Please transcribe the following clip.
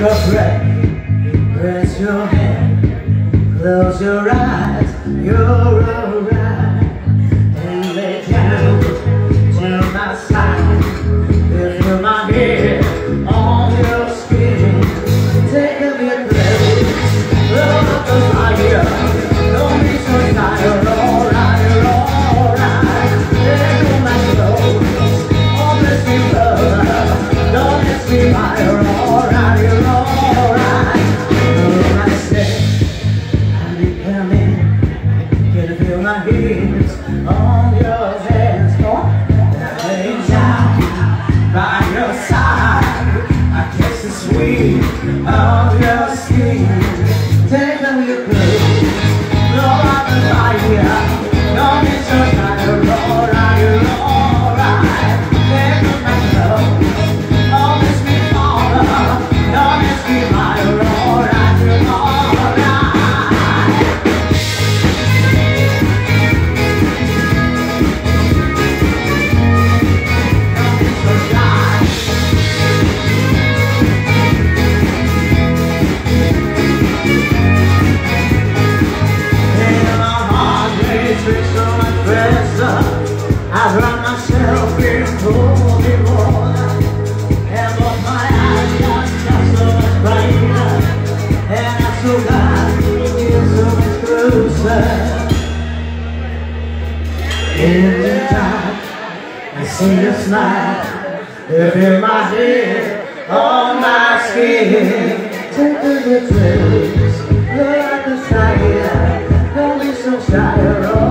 A breath, rest your hand, close your eyes, you're alright. Sweet of your skin. I run myself into the water And both my eyes got just so much brighter And I still got you so much closer. In I see a smile Within my head On my skin. Take the place Look at the fire Don't be so shy